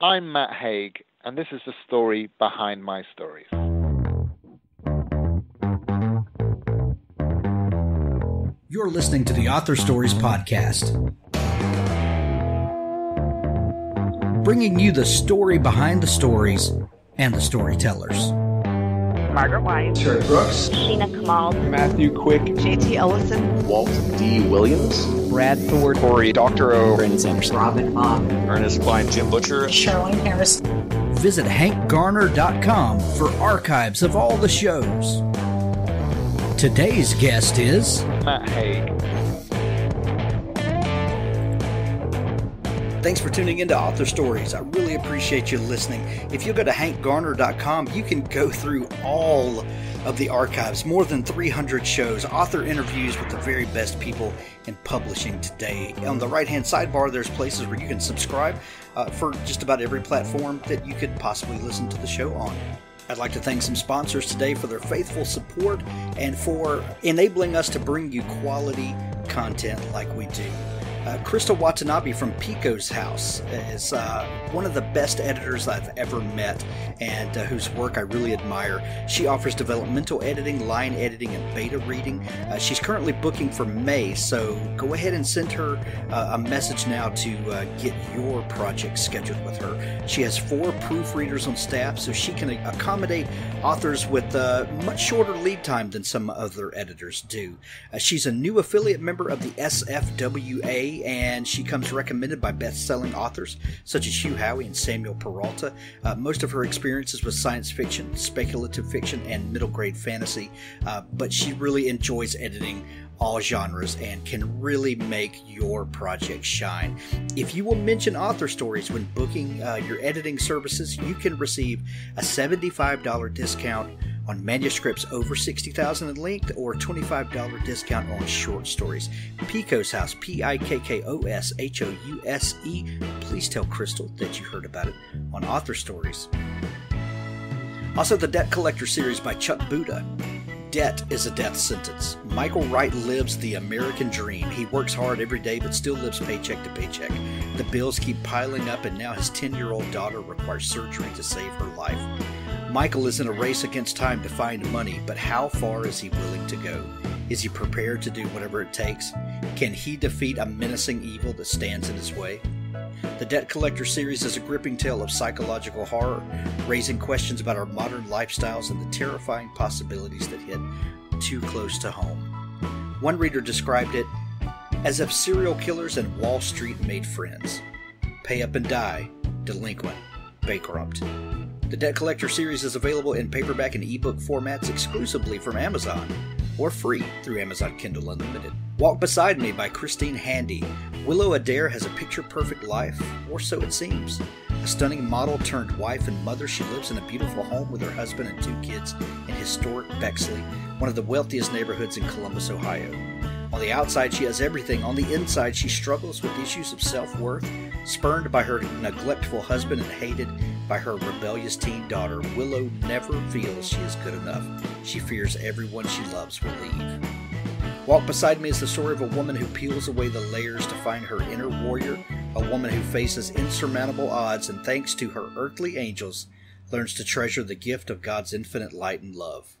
I'm Matt Haig, and this is the story behind my stories. You're listening to the Author Stories Podcast, bringing you the story behind the stories and the storytellers. Margaret White, Terry Brooks, Sheena Kamal, Matthew Quick, JT Ellison, Walt D. Williams, Brad Thor, Cory Doctorow, Brandon Sanderson, Robin Mom, Ernest Cline, Jim Butcher, Charlaine Harris. Visit hankgarner.com for archives of all the shows. Today's guest is Matt Haig. Thanks for tuning into Author Stories. I really appreciate you listening. If you go to hankgarner.com, you can go through all of the archives, more than 300 shows, author interviews with the very best people in publishing today. On the right hand sidebar, there's places where you can subscribe uh, for just about every platform that you could possibly listen to the show on. I'd like to thank some sponsors today for their faithful support and for enabling us to bring you quality content like we do. Uh, Crystal Watanabe from Pikko's House is uh, one of the best editors I've ever met and uh, whose work I really admire. She offers developmental editing, line editing, and beta reading. Uh, she's currently booking for May, so go ahead and send her uh, a message now to uh, get your project scheduled with her. She has four proofreaders on staff, so she can accommodate authors with much shorter lead time than some other editors do. she's a new affiliate member of the SFWA and she comes recommended by best-selling authors such as Hugh Howey and Samuel Peralta. Uh, most of her experiences with science fiction, speculative fiction, and middle-grade fantasy, uh, but she really enjoys editing all genres and can really make your project shine. If you will mention author stories when booking uh, your editing services, you can receive a $75 discount on manuscripts over 60,000 in length or $25 discount on short stories. Pikko's House, P I K K O S H O U S E. Please tell Crystal that you heard about it on Author Stories. Also, the Debt Collector series by Chuck Buda. Debt is a death sentence. Michael Wright lives the American dream. He works hard every day but still lives paycheck to paycheck. The bills keep piling up, and now his 10 year old daughter requires surgery to save her life. Michael is in a race against time to find money, but how far is he willing to go? Is he prepared to do whatever it takes? Can he defeat a menacing evil that stands in his way? The Debt Collector series is a gripping tale of psychological horror, raising questions about our modern lifestyles and the terrifying possibilities that hit too close to home. One reader described it as if serial killers and Wall Street made friends. Pay up and die, delinquent, bankrupt. The Debt Collector series is available in paperback and ebook formats exclusively from Amazon or free through Amazon Kindle Unlimited. Walk Beside Me by Christine Handy. Willow Adair has a picture perfect life, or so it seems. A stunning model turned wife and mother, she lives in a beautiful home with her husband and two kids in historic Bexley, one of the wealthiest neighborhoods in Columbus, Ohio. On the outside, she has everything. On the inside, she struggles with issues of self worth. Spurned by her neglectful husband and hated by her rebellious teen daughter, Willow never feels she is good enough. She fears everyone she loves will leave. Walk Beside Me is the story of a woman who peels away the layers to find her inner warrior, a woman who faces insurmountable odds and, thanks to her earthly angels, learns to treasure the gift of God's infinite light and love.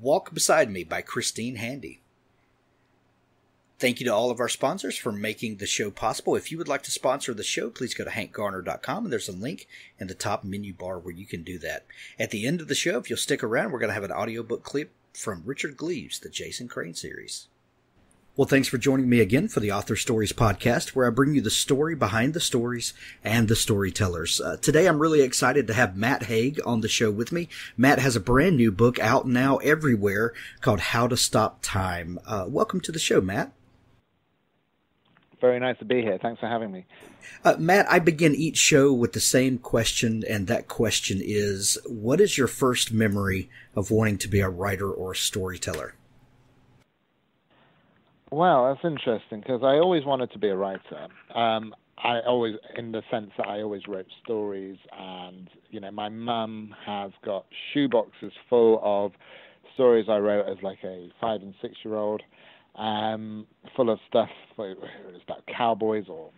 Walk Beside Me by Christine Handy. Thank you to all of our sponsors for making the show possible. If you would like to sponsor the show, please go to hankgarner.com and there's a link in the top menu bar where you can do that. At the end of the show, if you'll stick around, we're going to have an audiobook clip from Richard Gleaves, the Jason Crane series. Well, thanks for joining me again for the Author Stories podcast, where I bring you the story behind the stories and the storytellers. Uh, today, I'm really excited to have Matt Haig on the show with me. Matt has a brand new book out now everywhere called How to Stop Time. Uh, welcome to the show, Matt. Very nice to be here. Thanks for having me. Uh, Matt, I begin each show with the same question, and that question is What is your first memory of wanting to be a writer or a storyteller? Well, that's interesting because I always wanted to be a writer. Um, I always, in the sense that I always wrote stories, and you know, my mum has got shoeboxes full of stories I wrote as like a five and six year old um, full of stuff. It was about cowboys or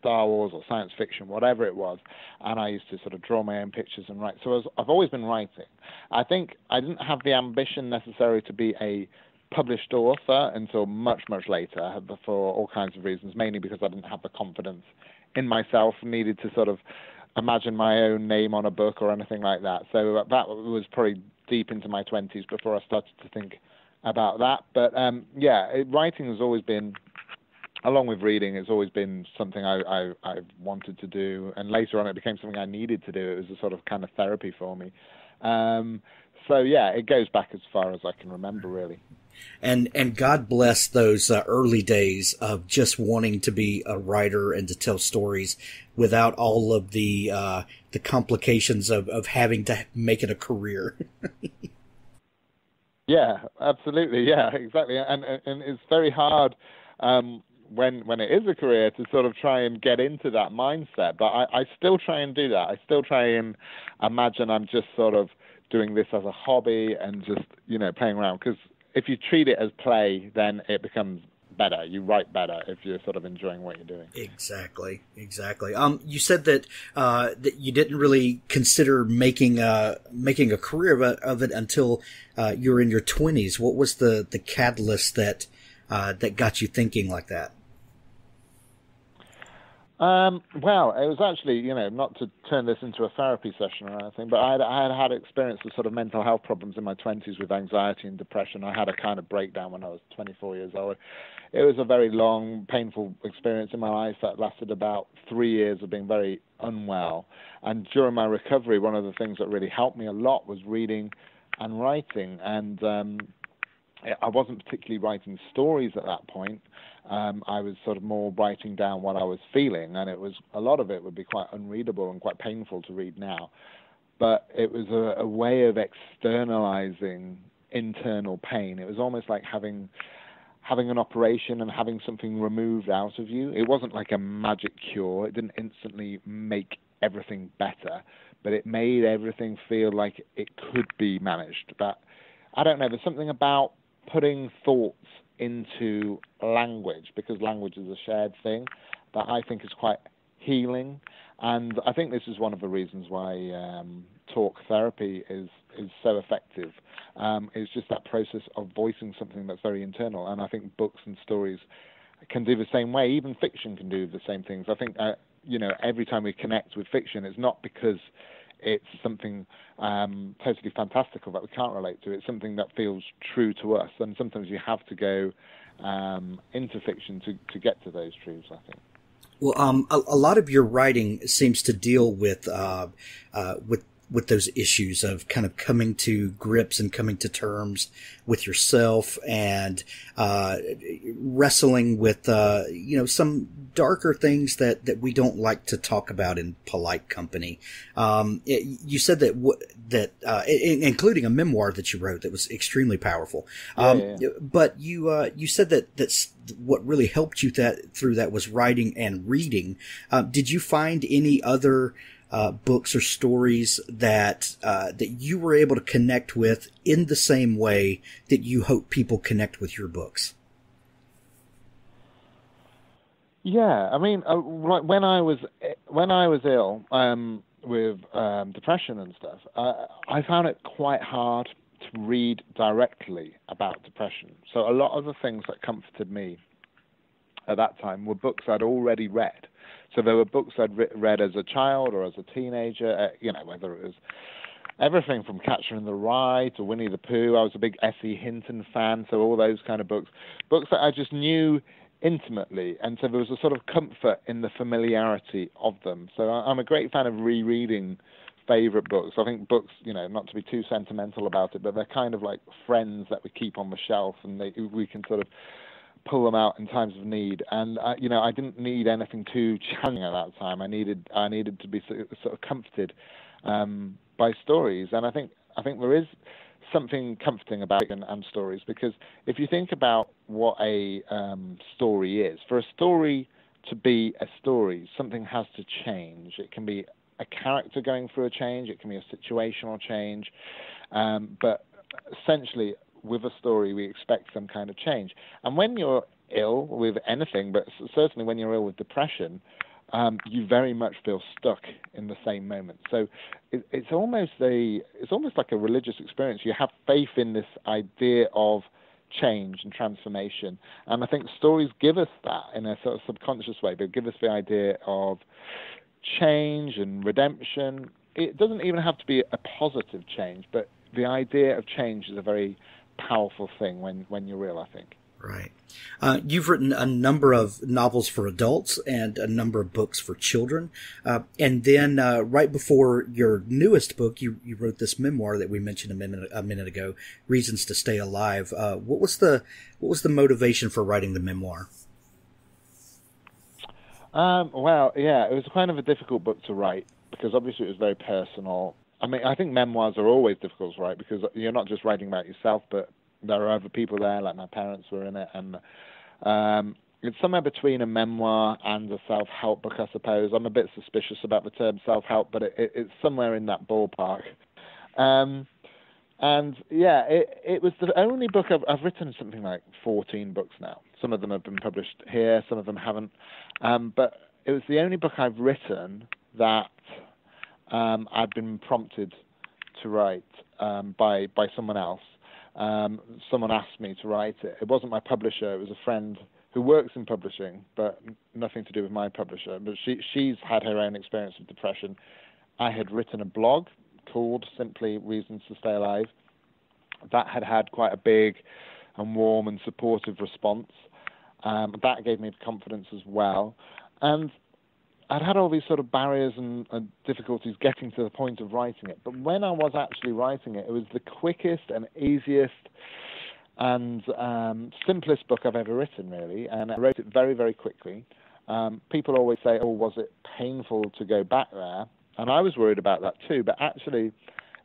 Star Wars or science fiction, whatever it was, and I used to sort of draw my own pictures and write. So was, I've always been writing. I think I didn't have the ambition necessary to be a published author until much, much later for all kinds of reasons, mainly because I didn't have the confidence in myself, needed to sort of imagine my own name on a book or anything like that. So that was probably deep into my 20s before I started to think about that. But um, yeah, it, writing has always been, along with reading, it's always been something I, I, I wanted to do. And later on, it became something I needed to do. It was a sort of kind of therapy for me. Um, so yeah, it goes back as far as I can remember, really. And and God bless those uh, early days of just wanting to be a writer and to tell stories without all of the uh, the complications of, of having to make it a career. yeah, absolutely. Yeah, exactly. And and it's very hard um, when when it is a career to sort of try and get into that mindset. But I, I still try and do that. I still try and imagine I'm just sort of doing this as a hobby and just you know playing around because if you treat it as play, then it becomes better. You write better if you're sort of enjoying what you're doing. Exactly, exactly. Um, you said that uh, that you didn't really consider making a making a career of it, of it until uh, you were in your twenties. What was the the catalyst that uh, that got you thinking like that? Um, well, it was actually, you know, not to turn this into a therapy session or anything, but I had, I had had experience of sort of mental health problems in my 20s with anxiety and depression. I had a kind of breakdown when I was 24 years old. It was a very long, painful experience in my life that lasted about three years of being very unwell. And during my recovery, one of the things that really helped me a lot was reading and writing. And um, I wasn't particularly writing stories at that point. Um, I was sort of more writing down what I was feeling, and it was a lot of it would be quite unreadable and quite painful to read now. But it was a, a way of externalizing internal pain. It was almost like having having an operation and having something removed out of you. It wasn't like a magic cure. It didn't instantly make everything better, but it made everything feel like it could be managed. But I don't know. There's something about putting thoughts into language because language is a shared thing that I think is quite healing. And I think this is one of the reasons why um, talk therapy is is so effective. Um, it's just that process of voicing something that's very internal. And I think books and stories can do the same way. Even fiction can do the same things. I think uh, you know every time we connect with fiction, it's not because it's something um, totally fantastical that we can't relate to. It's something that feels true to us, and sometimes you have to go um, into fiction to, to get to those truths. I think. Well, um, a, a, lot of your writing seems to deal with uh, uh, with with those issues of kind of coming to grips and coming to terms with yourself and uh, wrestling with uh, you know some darker things that that we don't like to talk about in polite company. Um, it, you said that w- that uh, including a memoir that you wrote that was extremely powerful. Um, yeah, yeah. But you uh, you said that that's what really helped you that through that was writing and reading. Uh, did you find any other uh, books or stories that uh, that you were able to connect with in the same way that you hope people connect with your books? Yeah, I mean, uh, when I was when I was ill um, with um, depression and stuff, I found it quite hard to read directly about depression. So a lot of the things that comforted me at that time were books I'd already read. So there were books I'd re- read as a child or as a teenager, uh, you know, whether it was everything from Catcher in the Rye to Winnie the Pooh. I was a big S.E. Hinton fan, so all those kind of books. Books that I just knew intimately, and so there was a sort of comfort in the familiarity of them. So I'm a great fan of rereading favorite books. I think books, you know, not to be too sentimental about it, but they're kind of like friends that we keep on the shelf, and they, we can sort of pull them out in times of need. And uh, you know, I didn't need anything too challenging at that time. I needed I needed to be sort of comforted um, by stories, and I think I think there is something comforting about and, and stories because if you think about what a um, story is, for a story to be a story, something has to change. It can be a character going through a change, it can be a situational change, um, but essentially with a story, we expect some kind of change. And when you're ill with anything, but certainly when you're ill with depression, um, you very much feel stuck in the same moment. So it, it's almost a it's almost like a religious experience. You have faith in this idea of change and transformation, and I think stories give us that in a sort of subconscious way. They give us the idea of change and redemption. It doesn't even have to be a positive change, but the idea of change is a very powerful thing when when you're real. I think. Right. Uh, you've written a number of novels for adults and a number of books for children. Uh, and then uh, right before your newest book, you, you wrote this memoir that we mentioned a minute a minute ago, "Reasons to Stay Alive." Uh, what was the what was the motivation for writing the memoir? Um, well, yeah, it was kind of a difficult book to write because obviously it was very personal. I mean, I think memoirs are always difficult to write because you're not just writing about yourself, but there are other people there, like my parents were in it, and um, it's somewhere between a memoir and a self-help book, I suppose. I'm a bit suspicious about the term self-help, but it, it, it's somewhere in that ballpark. Um, and yeah, it it was the only book I've, I've written something like 14 books now. Some of them have been published here, some of them haven't. Um, but it was the only book I've written that um, I'd been prompted to write um, by by someone else um, someone asked me to write it. It wasn't my publisher; it was a friend who works in publishing, but nothing to do with my publisher. But she she's had her own experience of depression. I had written a blog called simply Reasons to Stay Alive. That had had quite a big and warm and supportive response. Um, that gave me confidence as well. And I'd had all these sort of barriers and, and, difficulties getting to the point of writing it. But when I was actually writing it, it was the quickest and easiest and um, simplest book I've ever written, really. And I wrote it very, very quickly. Um, people always say, "Oh, was it painful to go back there?" And I was worried about that too. But actually,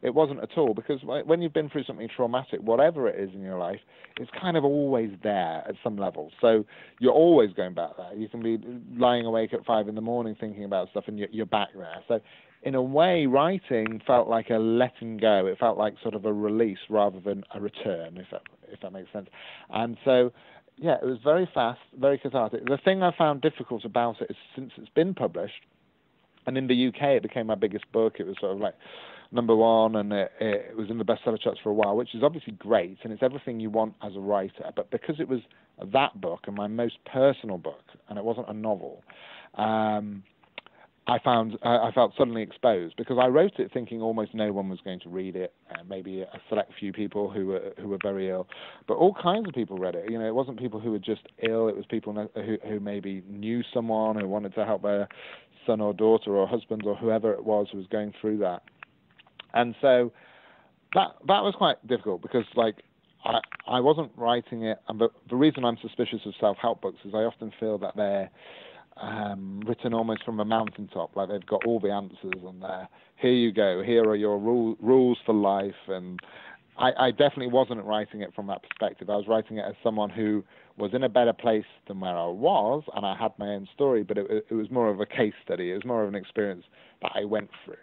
it wasn't at all because when you've been through something traumatic, whatever it is in your life, it's kind of always there at some level. So you're always going back there. You can be lying awake at five in the morning thinking about stuff, and you're, back there. So in a way, writing felt like a letting go. It felt like sort of a release rather than a return, if that if that makes sense. And so, yeah, it was very fast, very cathartic. The thing I found difficult about it is since it's been published, and in the UK it became my biggest book. It was sort of like number one, and it, it was in the bestseller charts for a while, which is obviously great, and it's everything you want as a writer. But because it was that book and my most personal book, and it wasn't a novel, um, I found I felt suddenly exposed because I wrote it thinking almost no one was going to read it, uh, maybe a select few people who were who were very ill, but all kinds of people read it. You know, it wasn't people who were just ill; it was people who who maybe knew someone who wanted to help their son or daughter or husband or whoever it was who was going through that and so that that was quite difficult because like I I wasn't writing it, and the, the reason I'm suspicious of self-help books is I often feel that they're um, written almost from a mountaintop, like they've got all the answers and there. Here you go. Here are your rule, rules for life, and I, I definitely wasn't writing it from that perspective. I was writing it as someone who was in a better place than where I was, and I had my own story, but it, it was more of a case study. It was more of an experience that I went through,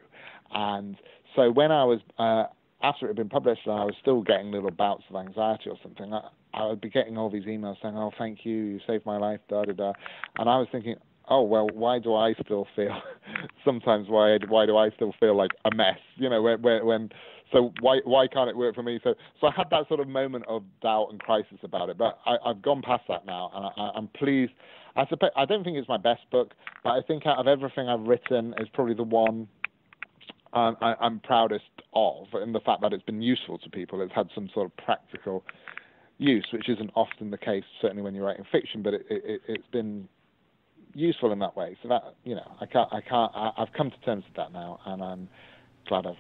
and so when I was uh, after it had been published, and I was still getting little bouts of anxiety or something. I, I would be getting all these emails saying, "Oh, thank you, you saved my life," da da da, and I was thinking, "Oh well, why do I still feel? sometimes why why do I still feel like a mess? You know, when, when, when so why why can't it work for me? So so I had that sort of moment of doubt and crisis about it, but I, I've gone past that now, and I, I'm pleased. I suppose I don't think it's my best book, but I think out of everything I've written, it's probably the one I, am proudest of, in the fact that it's been useful to people. It's had some sort of practical use, which isn't often the case, certainly when you're writing fiction. But it, it, it's been useful in that way. So that you know, I can't, I can't, I, I've come to terms with that now, and I'm glad I've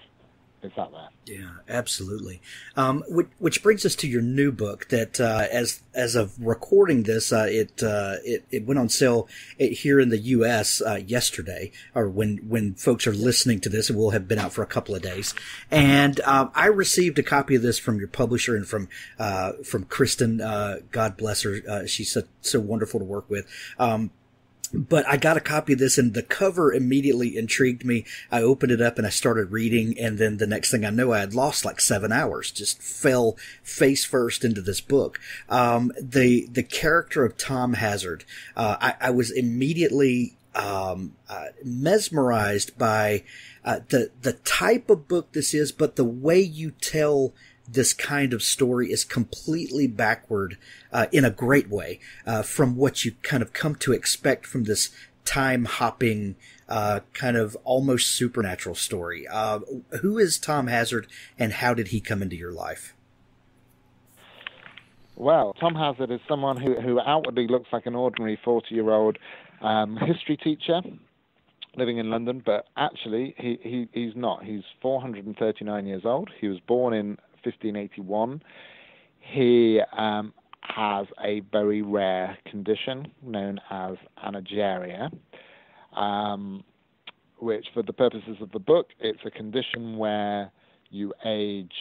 it's out there. Yeah, absolutely. Um, which, which, brings us to your new book that, uh, as as of recording this, uh, it, uh, it it went on sale here in the U.S. Uh, yesterday, or when when folks are listening to this, it will have been out for a couple of days. And um, I received a copy of this from your publisher and from uh, from Kristen. Uh, God bless her. she's so, so wonderful to work with. Um, but I got a copy of this and the cover immediately intrigued me. I opened it up and I started reading and then the next thing I know, I had lost like seven hours, just fell face first into this book. Um, the, the character of Tom Hazard, uh, I, I was immediately um, uh, mesmerized by uh, the the type of book this is, but the way you tell this kind of story is completely backward uh, in a great way uh, from what you kind of come to expect from this time hopping uh, kind of almost supernatural story. Uh, who is Tom Hazard, and how did he come into your life? Well, Tom Hazard is someone who, who outwardly looks like an ordinary 40 year old um, history teacher living in London, but actually he, he, he's not. He's 439 years old. He was born in 1581. He um, has a very rare condition known as anageria, um, which, for the purposes of the book, it's a condition where you age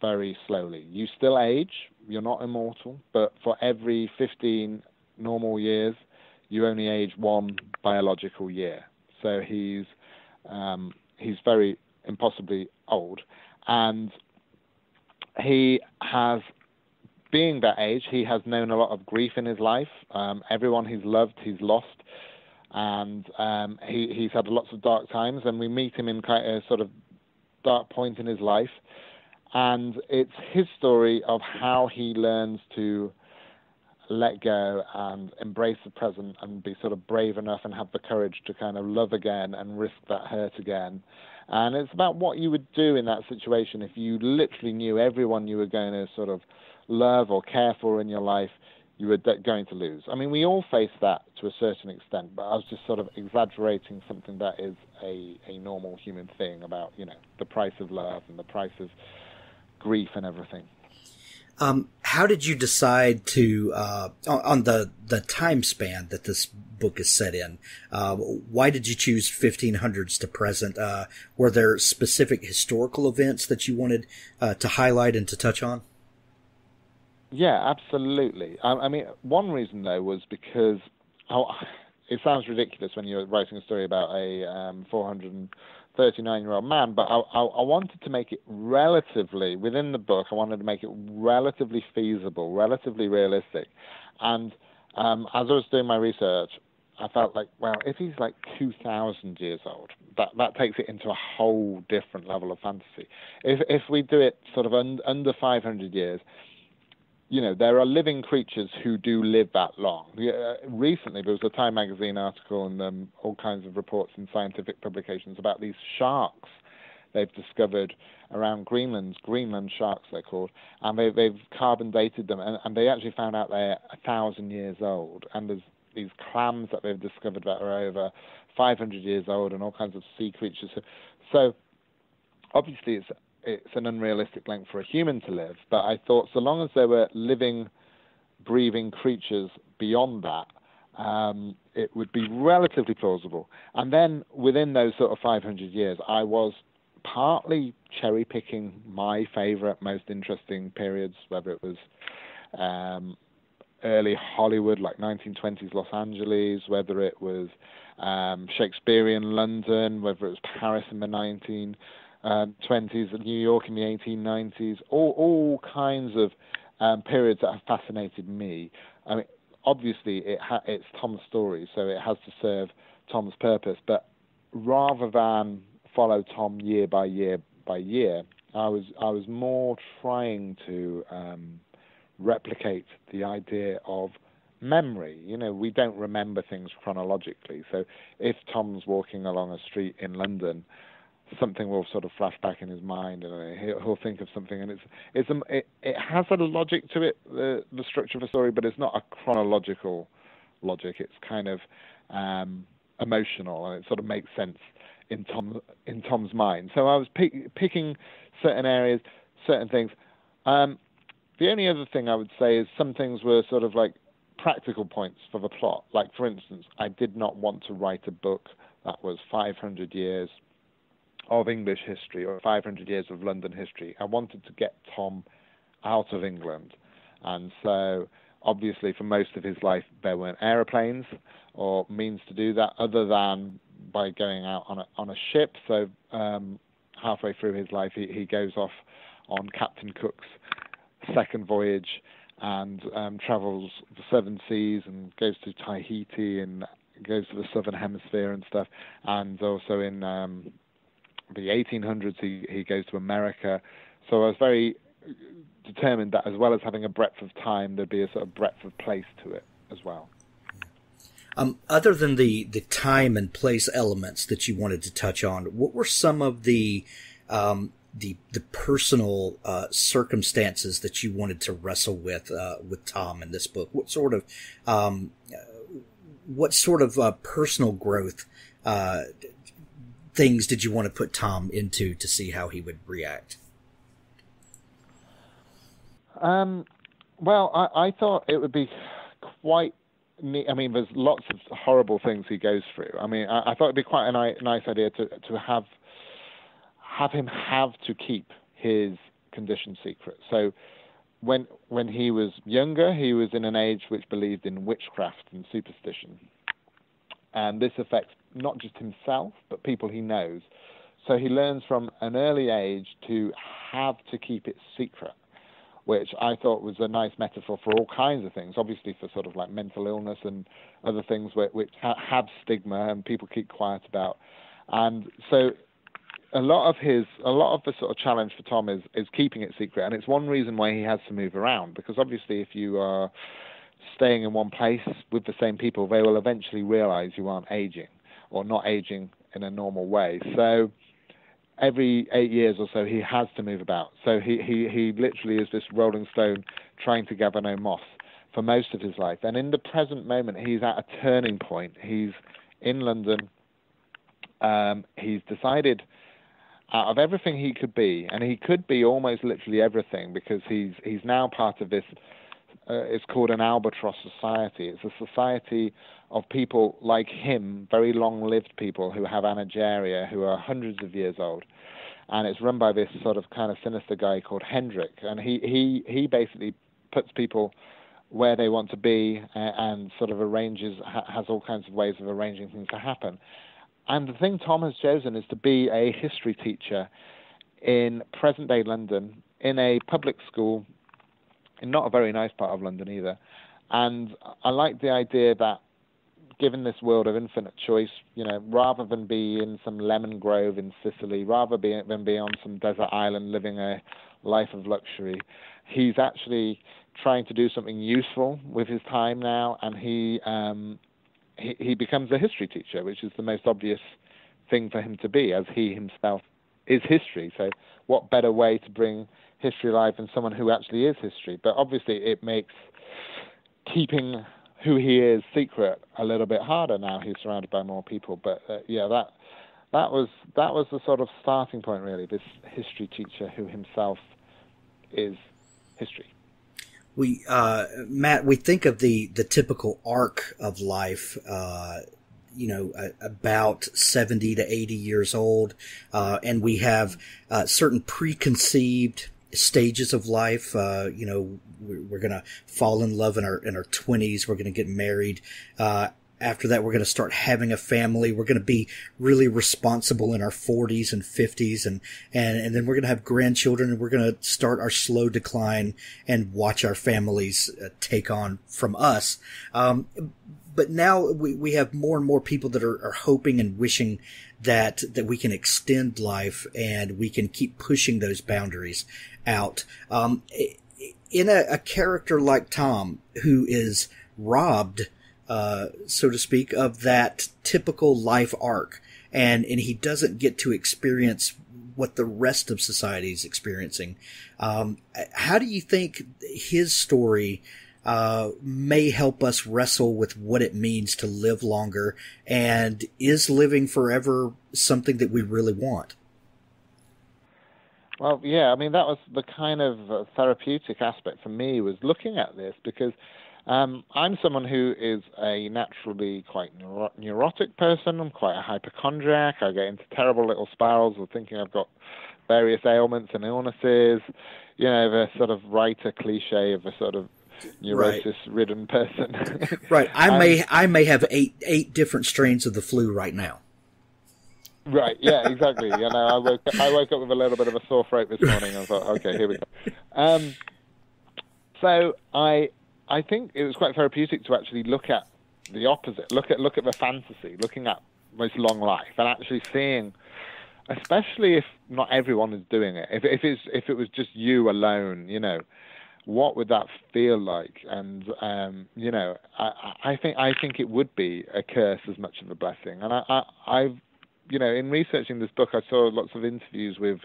very slowly. You still age, you're not immortal, but for every 15 normal years, you only age one biological year. So he's um, he's very impossibly old, and he has, being that age, he has known a lot of grief in his life. Um, everyone he's loved, he's lost, and um, he, he's had lots of dark times. And we meet him in of a sort of dark point in his life, and it's his story of how he learns to let go and embrace the present and be sort of brave enough and have the courage to kind of love again and risk that hurt again and it's about what you would do in that situation if you literally knew everyone you were going to sort of love or care for in your life, you were going to lose. I mean, we all face that to a certain extent, but I was just sort of exaggerating something that is a, a normal human thing about, you know, the price of love and the price of grief and everything. Um, how did you decide to uh, on the the time span that this book is set in? Uh, why did you choose 1500s to present? Uh, were there specific historical events that you wanted uh, to highlight and to touch on? Yeah, absolutely. I, I mean, one reason though was because oh, it sounds ridiculous when you're writing a story about a um, 400 39 year old man, but I, I, I, wanted to make it relatively, within the book, I wanted to make it relatively feasible, relatively realistic. And um, as I was doing my research, I felt like, well, if he's like 2,000 years old, that, that takes it into a whole different level of fantasy. If, if we do it sort of un, under 500 years, you know, there are living creatures who do live that long. Recently, there was a Time magazine article and um, all kinds of reports in scientific publications about these sharks they've discovered around Greenland, Greenland sharks they're called, and they, they've carbon dated them, and, and they actually found out they're a thousand years old. And there's these clams that they've discovered that are over 500 years old, and all kinds of sea creatures. So obviously, it's it's an unrealistic length for a human to live. But I thought so long as there were living, breathing creatures beyond that, um, it would be relatively plausible. And then within those sort of 500 years, I was partly cherry picking my favorite, most interesting periods, whether it was um, early Hollywood, like 1920s Los Angeles, whether it was um, Shakespearean London, whether it was Paris in the 19 um, 20s, New York in the 1890s, all, all kinds of um, periods that have fascinated me. I mean, obviously, it ha- it's Tom's story, so it has to serve Tom's purpose. But rather than follow Tom year by year by year, I was I was more trying to um, replicate the idea of memory. You know, we don't remember things chronologically. So if Tom's walking along a street in London something will sort of flash back in his mind, and he'll, he'll think of something, and it's it's a, it, it has a logic to it, the the structure of a story, but it's not a chronological logic. It's kind of um, emotional, and it sort of makes sense in Tom in Tom's mind. So I was pick, picking certain areas, certain things. Um, the only other thing I would say is some things were sort of like practical points for the plot. Like for instance, I did not want to write a book that was 500 years of English history or 500 years of London history. I wanted to get Tom out of England. And so, obviously, for most of his life, there weren't aeroplanes or means to do that other than by going out on a, on a ship. So, um, halfway through his life, he, he goes off on Captain Cook's second voyage and um, travels the seven seas and goes to Tahiti and goes to the southern hemisphere and stuff, and also in um, the 1800s he he goes to America. So I was very determined that as well as having a breadth of time, there'd be a sort of breadth of place to it as well. Um, other than the, the time and place elements that you wanted to touch on, what were some of the um, the the personal uh, circumstances that you wanted to wrestle with uh, with Tom in this book? What sort of um, what sort of uh, personal growth uh, things did you want to put Tom into to see how he would react? Um, well, I, I thought it would be quite neat. I mean, there's lots of horrible things he goes through. I mean, I, I thought it'd be quite a ni- nice idea to to have have him have to keep his condition secret. So when when he was younger, he was in an age which believed in witchcraft and superstition, and this affects not just himself but people he knows. So he learns from an early age to have to keep it secret, which I thought was a nice metaphor for all kinds of things. Obviously, for sort of like mental illness and other things which, have stigma and people keep quiet about. And so a lot of his a lot of the sort of challenge for Tom is is keeping it secret, and it's one reason why he has to move around because obviously if you are staying in one place with the same people, they will eventually realize you aren't aging or not aging in a normal way. So every eight years or so he has to move about. So he he he literally is this rolling stone trying to gather no moss for most of his life. And in the present moment, he's at a turning point. He's in London. Um, he's decided out of everything he could be, and he could be almost literally everything because he's he's now part of this. Uh, it's called an albatross society. It's a society of people like him, very long-lived people who have anageria, who are hundreds of years old, and it's run by this sort of kind of sinister guy called Hendrich, and he he he basically puts people where they want to be uh, and sort of arranges ha- has all kinds of ways of arranging things to happen. And the thing Tom has chosen is to be a history teacher in present day London in a public school not a very nice part of London either. And I like the idea that given this world of infinite choice, you know, rather than be in some lemon grove in Sicily, rather be, than be on some desert island living a life of luxury, he's actually trying to do something useful with his time now, and he um, he, he becomes a history teacher, which is the most obvious thing for him to be, as he himself is history. So, what better way to bring history alive and someone who actually is history? But obviously, it makes keeping who he is secret a little bit harder now. He's surrounded by more people. But uh, yeah, that that was that was the sort of starting point, really. This history teacher who himself is history we uh, Matt, we think of the the typical arc of life. Uh, you know, about 70 to 80 years old. Uh, and we have uh, certain preconceived stages of life. Uh, you know, we're, we're to fall in love in our, in our 20s. We're to get married. Uh, after that, we're to start having a family. We're to be really responsible in our 40s and 50s, and and and then we're to have grandchildren, and we're to start our slow decline and watch our families uh, take on from us. Um, but now we, we have more and more people that are, are hoping and wishing that that we can extend life and we can keep pushing those boundaries out. Um, in a, a character like Tom, who is robbed uh, so to speak, of that typical life arc. And, and he doesn't get to experience what the rest of society is experiencing. Um, how do you think his story uh, may help us wrestle with what it means to live longer and is living forever something that we really want? Well, yeah, I mean that was the kind of uh, therapeutic aspect for me was looking at this because um, I'm someone who is a naturally quite neuro- neurotic person. I'm quite a hypochondriac. I get into terrible little spirals of thinking I've got various ailments and illnesses. You know, the sort of writer cliche of a sort of neurosis-ridden person. right. I um, may I may have eight eight different strains of the flu right now. Right. Yeah. Exactly. you know, I woke I woke up with a little bit of a sore throat this morning. I thought, okay, here we go. Um, so I I think it was quite therapeutic to actually look at the opposite. Look at look at the fantasy, looking at most long life, and actually seeing, especially if not everyone is doing it. If if it's if it was just you alone, you know, what would that feel like? And um, you know, I, I think I think it would be a curse as much of a blessing. And I, I I've you know, in researching this book, I saw lots of interviews with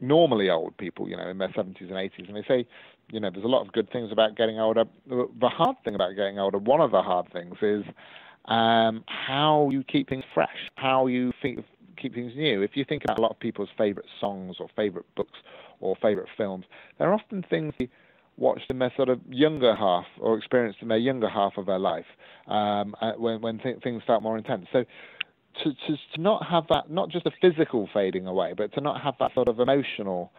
normally old people, you know, in their 70s and 80s, and they say, you know, there's a lot of good things about getting older. The hard thing about getting older, one of the hard things is um, how you keep things fresh, how you think, keep things new. If you think about a lot of people's favorite songs or favorite books or favorite films, they're often things they watched in their sort of younger half or experienced in their younger half of their life um, uh, when when th- things start more intense. So to, to to not have that, not just a physical fading away, but to not have that sort of emotional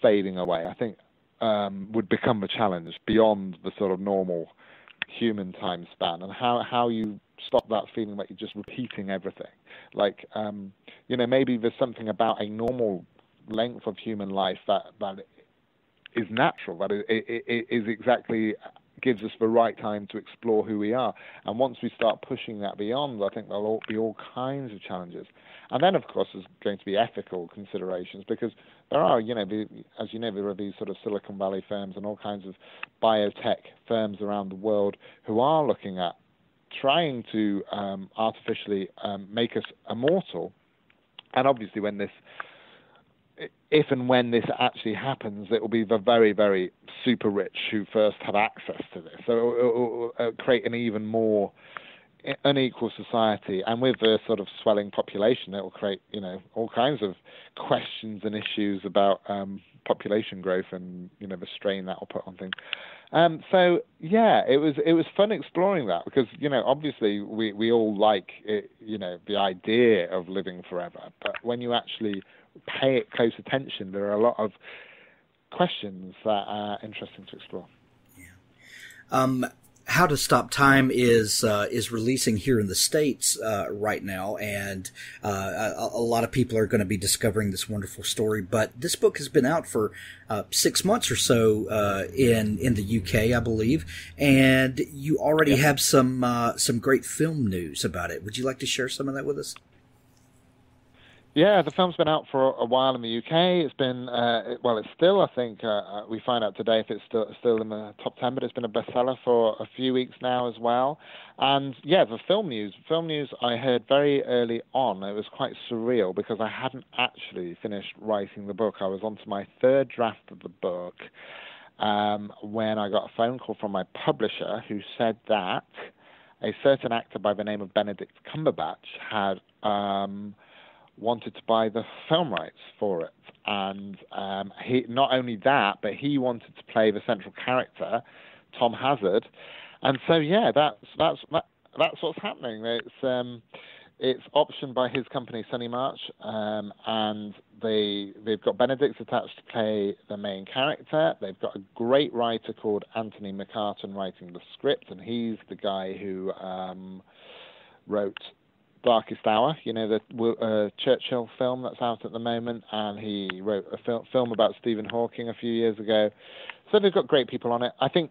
fading away, I think um, would become a challenge beyond the sort of normal human time span, and how how you stop that feeling like you're just repeating everything. Like um, you know, maybe there's something about a normal length of human life that that is natural, that is, is exactly gives us the right time to explore who we are. And once we start pushing that beyond, I think there'll be all kinds of challenges. And then, of course, there's going to be ethical considerations because there are, you know, the, as you know, there are these sort of Silicon Valley firms and all kinds of biotech firms around the world who are looking at trying to um, artificially um, make us immortal. And obviously, when this if and when this actually happens, it will be the very, very super rich who first have access to this. So it will, it will create an even more unequal society, and with the sort of swelling population, it will create, you know, all kinds of questions and issues about um, population growth and you know the strain that will put on things. Um, so yeah, it was it was fun exploring that because you know obviously we we all like it, you know the idea of living forever, but when you actually pay it close attention, there are a lot of questions that are interesting to explore. Yeah. Um, how to Stop Time is uh, is releasing here in the states uh, right now, and uh, a, a, lot of people are going to be discovering this wonderful story. But this book has been out for uh, six months or so uh, in in the UK, I believe, and you already have some uh, some great film news about it. Would you like to share some of that with us? Yeah, the film's been out for a while in the UK. It's been uh, well, it's still I think uh, uh, we find out today if it's still still in the top ten, but it's been a bestseller for a few weeks now as well. And yeah, the film news, film news I heard very early on. It was quite surreal because I hadn't actually finished writing the book. I was on to my third draft of the book um, when I got a phone call from my publisher who said that a certain actor by the name of Benedict Cumberbatch had. Um, wanted to buy the film rights for it, and um, he not only that, but he wanted to play the central character, Tom Hazard, and so yeah, that's that's that, that's what's happening. It's um, it's optioned by his company SunnyMarch, um, and they they've got Benedict attached to play the main character. They've got a great writer called Anthony McCarten writing the script, and he's the guy who um, wrote Darkest Hour, you know, the uh, Churchill film that's out at the moment, and he wrote a fil- film about Stephen Hawking a few years ago. So they've got great people on it. I think,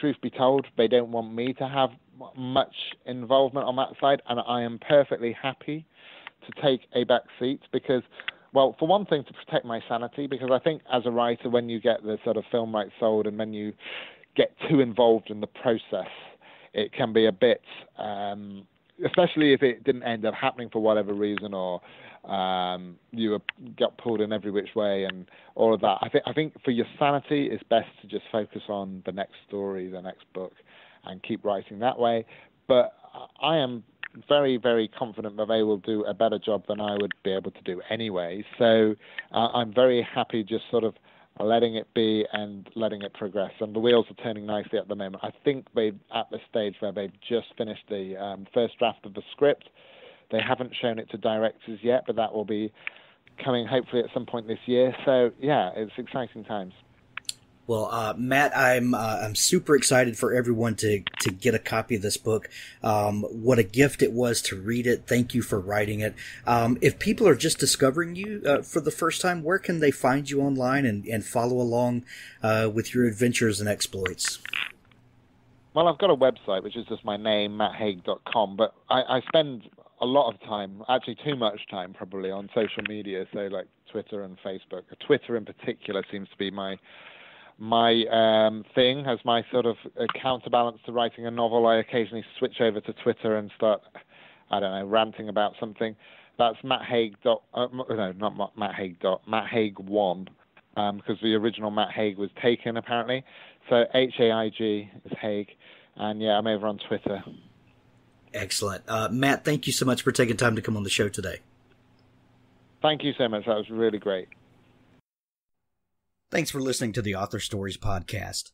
truth be told, they don't want me to have much involvement on that side, and I am perfectly happy to take a back seat because, well, for one thing, to protect my sanity, because I think as a writer, when you get the sort of film rights sold and when you get too involved in the process, it can be a bit. Um, especially if it didn't end up happening for whatever reason or um, you got pulled in every which way and all of that. I think I think for your sanity, it's best to just focus on the next story, the next book, and keep writing that way. But I am very, very confident that they will do a better job than I would be able to do anyway. So uh, I'm very happy just sort of letting it be and letting it progress. And the wheels are turning nicely at the moment. I think they at the stage where they've just finished the um, first draft of the script. They haven't shown it to directors yet, but that will be coming hopefully at some point this year. So yeah, it's exciting times. Well, uh, Matt, I'm uh, I'm super excited for everyone to to get a copy of this book. Um, what a gift it was to read it. Thank you for writing it. Um, if people are just discovering you uh, for the first time, where can they find you online and, and follow along uh, with your adventures and exploits? Well, I've got a website which is just my name, matthaig.com, but I, I spend a lot of time, actually too much time probably, on social media, so like Twitter and Facebook. Twitter in particular seems to be my my um, thing as my sort of uh, counterbalance to writing a novel. I occasionally switch over to Twitter and start, I don't know, ranting about something. That's Matt Haig. Dot, uh, no, not Matt Haig. Dot, Matt Haig one, um, because the original Matt Haig was taken apparently. So H A I G is Haig, and yeah, I'm over on Twitter. Excellent, uh, Matt. Thank you so much for taking time to come on the show today. Thank you so much. That was really great. Thanks for listening to the Author Stories podcast.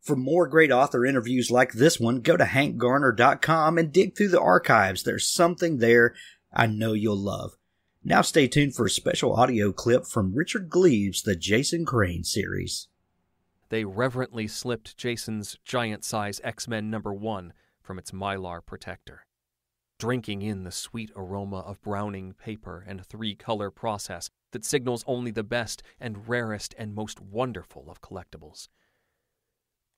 For more great author interviews like this one, go to hankgarner.com and dig through the archives. There's something there I know you'll love. Now stay tuned for a special audio clip from Richard Gleaves' The Jason Crane series. They reverently slipped Jason's giant size X Men number one from its mylar protector. Drinking in the sweet aroma of browning paper and three color process that signals only the best and rarest and most wonderful of collectibles.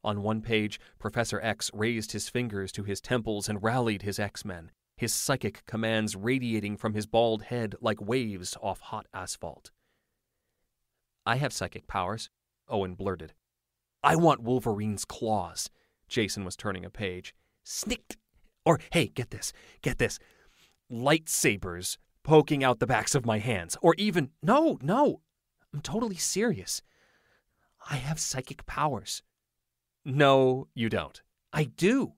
On one page, Professor X raised his fingers to his temples and rallied his X Men, his psychic commands radiating from his bald head like waves off hot asphalt. I have psychic powers, Owen blurted. I want Wolverine's claws. Jason was turning a page. Snicked. Or, hey, get this, get this. Lightsabers poking out the backs of my hands. Or even, no, no, I'm totally serious. I have psychic powers. No, you don't. I do.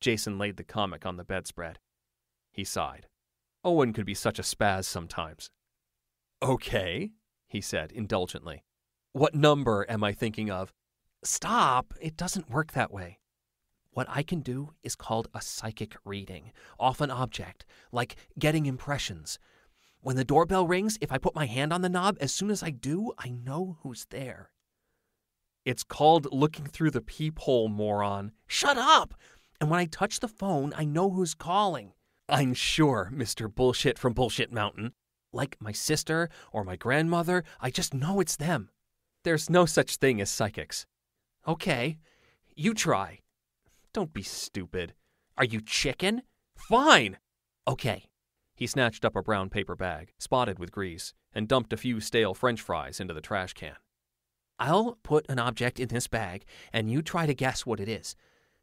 Jason laid the comic on the bedspread. He sighed. Owen could be such a spaz sometimes. Okay, he said indulgently. What number am I thinking of? Stop, it doesn't work that way. What I can do is called a psychic reading, off an object, like getting impressions. When the doorbell rings, if I put my hand on the knob, as soon as I do, I know who's there. It's called looking through the peephole, moron. Shut up! And when I touch the phone, I know who's calling. I'm sure, Mr. Bullshit from Bullshit Mountain. Like my sister or my grandmother, I just know it's them. There's no such thing as psychics. Okay, you try. Don't be stupid. Are you chicken? Fine! Okay. He snatched up a brown paper bag, spotted with grease, and dumped a few stale french fries into the trash can. I'll put an object in this bag, and you try to guess what it is.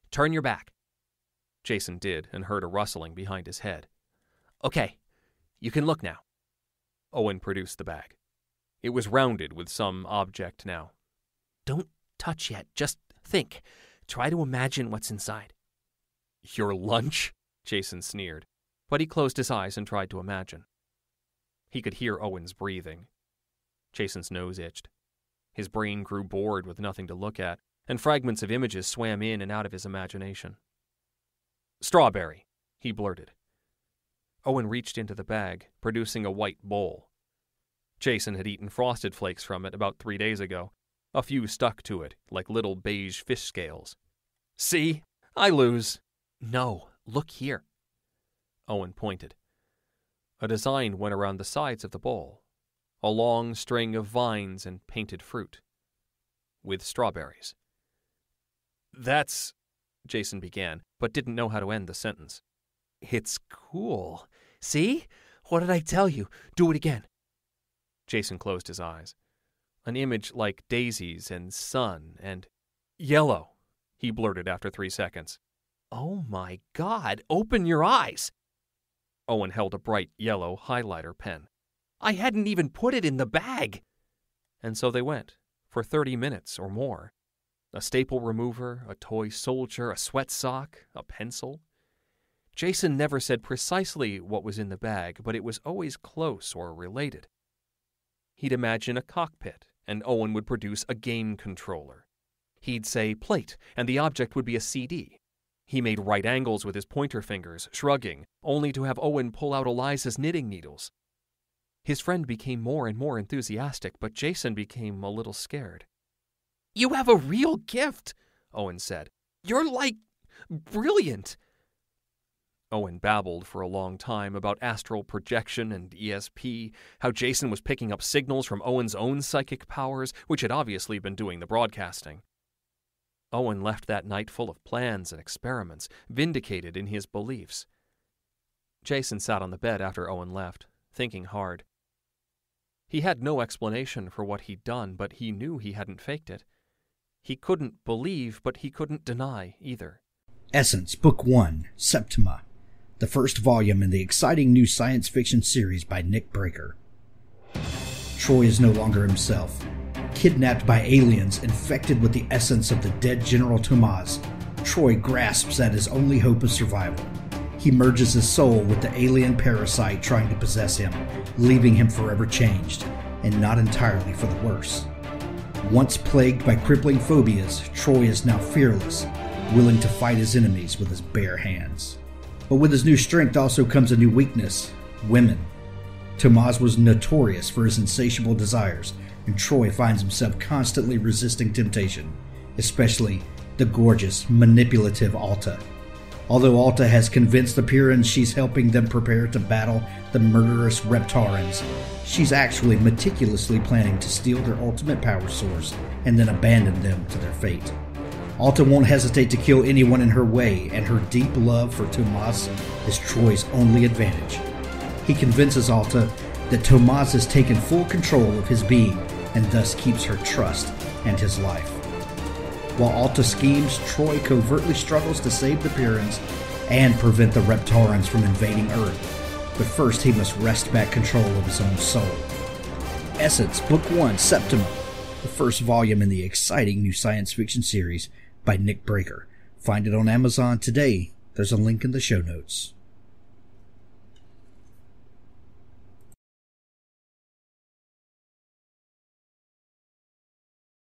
Turn your back. Jason did and heard a rustling behind his head. Okay, you can look now. Owen produced the bag. It was rounded with some object now. Don't touch yet, just think. Try to imagine what's inside. Your lunch? Jason sneered, but he closed his eyes and tried to imagine. He could hear Owen's breathing. Jason's nose itched. His brain grew bored with nothing to look at, and fragments of images swam in and out of his imagination. Strawberry, he blurted. Owen reached into the bag, producing a white bowl. Jason had eaten frosted flakes from it about three days ago. A few stuck to it, like little beige fish scales. See? I lose. No, look here. Owen pointed. A design went around the sides of the bowl a long string of vines and painted fruit, with strawberries. That's. Jason began, but didn't know how to end the sentence. It's cool. See? What did I tell you? Do it again. Jason closed his eyes. An image like daisies and sun and yellow, he blurted after three seconds. Oh my God, open your eyes! Owen held a bright yellow highlighter pen. I hadn't even put it in the bag! And so they went, for 30 minutes or more. A staple remover, a toy soldier, a sweat sock, a pencil. Jason never said precisely what was in the bag, but it was always close or related. He'd imagine a cockpit, and Owen would produce a game controller. He'd say plate, and the object would be a CD. He made right angles with his pointer fingers, shrugging, only to have Owen pull out Eliza's knitting needles. His friend became more and more enthusiastic, but Jason became a little scared. You have a real gift, Owen said. You're like brilliant. Owen babbled for a long time about astral projection and ESP, how Jason was picking up signals from Owen's own psychic powers, which had obviously been doing the broadcasting. Owen left that night full of plans and experiments, vindicated in his beliefs. Jason sat on the bed after Owen left, thinking hard. He had no explanation for what he'd done, but he knew he hadn't faked it. He couldn't believe, but he couldn't deny either. Essence, Book 1, Septima, the first volume in the exciting new science fiction series by Nick Breaker. Troy is no longer himself. Kidnapped by aliens infected with the essence of the dead General Tomas, Troy grasps at his only hope of survival. He merges his soul with the alien parasite trying to possess him, leaving him forever changed, and not entirely for the worse. Once plagued by crippling phobias, Troy is now fearless, willing to fight his enemies with his bare hands. But with his new strength also comes a new weakness women. Tomas was notorious for his insatiable desires, and Troy finds himself constantly resisting temptation, especially the gorgeous, manipulative Alta. Although Alta has convinced the Pyrrhans she's helping them prepare to battle the murderous Reptarans, she's actually meticulously planning to steal their ultimate power source and then abandon them to their fate. Alta won't hesitate to kill anyone in her way, and her deep love for Tomas is Troy's only advantage. He convinces Alta that Tomas has taken full control of his being and thus keeps her trust and his life. While Alta schemes, Troy covertly struggles to save the Pyrrhans and prevent the Reptarans from invading Earth. But first, he must wrest back control of his own soul. Essence, Book 1, Septima, the first volume in the exciting new science fiction series by Nick Breaker. Find it on Amazon today. There's a link in the show notes.